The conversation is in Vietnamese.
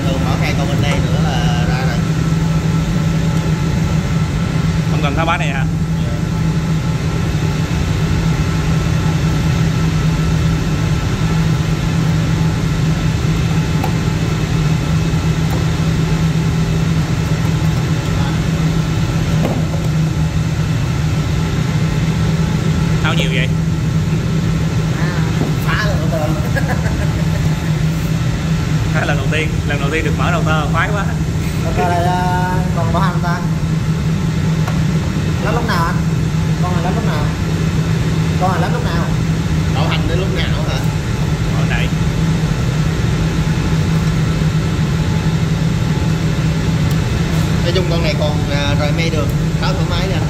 thường mở hai con bên đây nữa là ra rồi không cần tháo bát này hả à? nhiều vậy tiên lần đầu tiên được mở đầu tơ khoái quá. Ok đây là còn bảo hành ta. Lắp lúc nào anh? Con này lắp lúc nào? Con này lắp lúc nào? Bảo hành đến lúc nào hả? Ở đây. Nói chung con này còn à, rời mây được. Khá thoải mái nha